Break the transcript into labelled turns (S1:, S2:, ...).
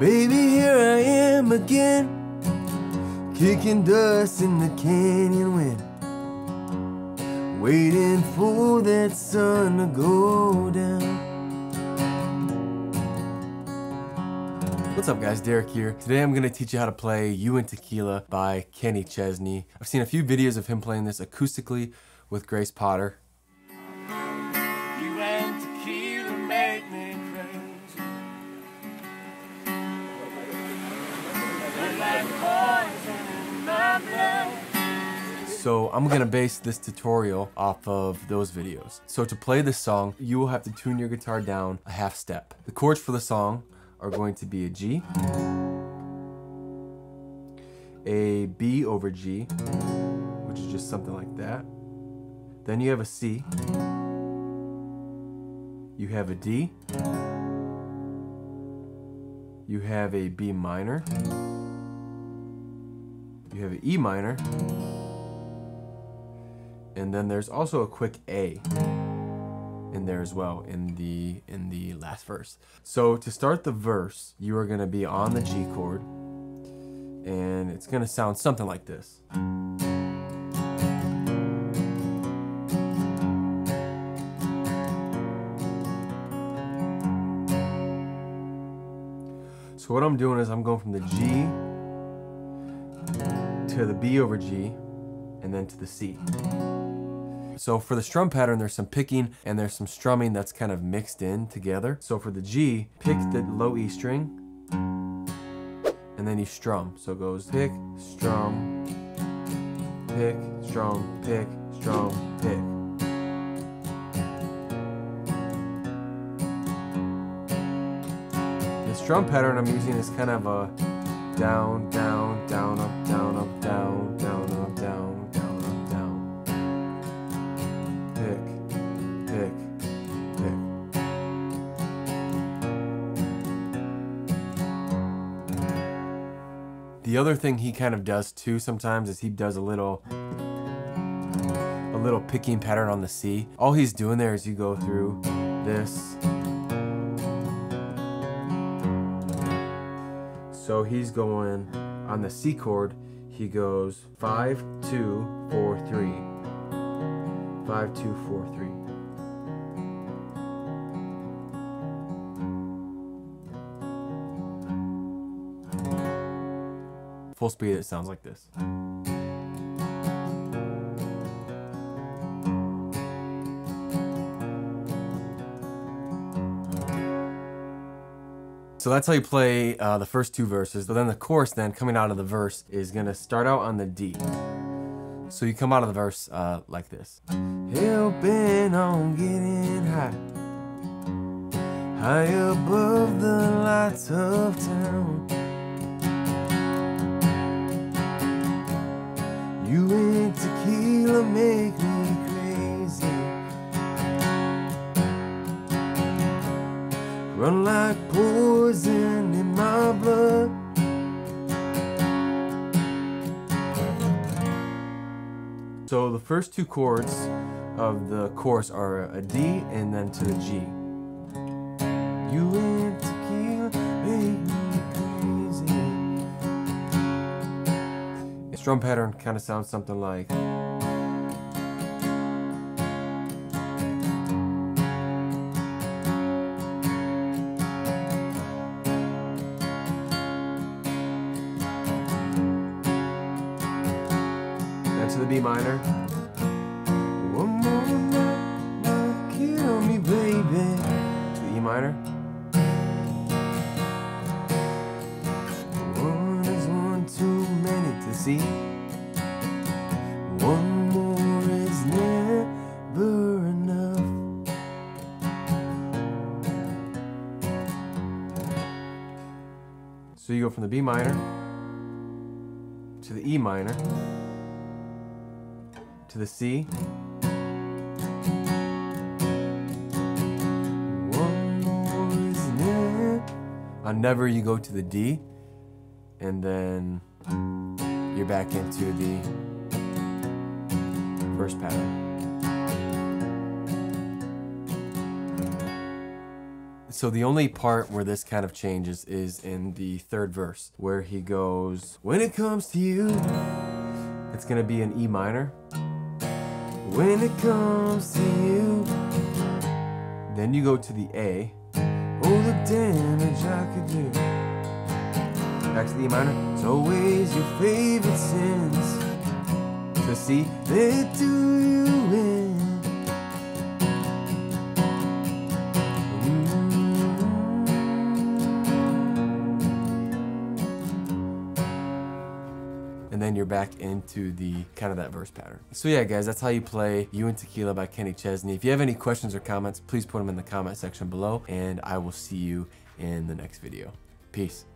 S1: Baby, here I am again, kicking dust in the canyon wind, waiting for that sun to go down. What's up guys, Derrik here. Today I'm gonna teach you how to play You and Tequila by Kenny Chesney. I've seen a few videos of him playing this acoustically with Grace Potter.
S2: You and tequila make me crazy. You're like poison in my blood.
S1: So I'm gonna base this tutorial off of those videos. So to play this song, you will have to tune your guitar down a half step. The chords for the song are going to be a G, a B over G, which is just something like that. Then you have a C, you have a D, you have a B minor, you have an E minor, and then there's also a quick A in there as well in the in the last verse. So to start the verse, you are going to be on the G chord and it's going to sound something like this. So what I'm doing is I'm going from the G to the B over G and then to the C. So for the strum pattern, there's some picking and there's some strumming that's kind of mixed in together. So for the G, pick the low E string and then you strum. So it goes pick, strum, pick, strum, pick, strum, pick. The strum pattern I'm using is kind of a down, down, down, up, down, up, down, down, up, The other thing he kind of does too sometimes is he does a little a little picking pattern on the C. All he's doing there is you go through this. So he's going on the C chord, he goes five, two, four, three. Five, two, four, three. Full speed, it sounds like this. So that's how you play uh, the first two verses. But then the chorus, then coming out of the verse, is gonna start out on the D. So you come out of the verse uh, like this. Helping on getting high, high above the lights of town. You and tequila make me crazy. Run like poison in my blood. So the first two chords of the chorus are a D and then to the G. You drum pattern kind of sounds something like. To the B minor. One more night, kill me, baby. To the E minor. See. One more is never enough. So you go from the B minor to the E minor to the C. On uh, never you go to the D and then you're back into the first pattern. So the only part where this kind of changes is in the third verse, where he goes, When it comes to you, it's gonna be an E minor. When it comes to you, then you go to the A. Oh, the damage I could do. Back to the minor. It's always your favorite sins. To see that do you in. Mm-hmm. and then you're back into the kind of that verse pattern. So yeah, guys, that's how you play You and Tequila by Kenny Chesney. If you have any questions or comments, please put them in the comment section below, and I will see you in the next video. Peace.